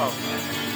Oh.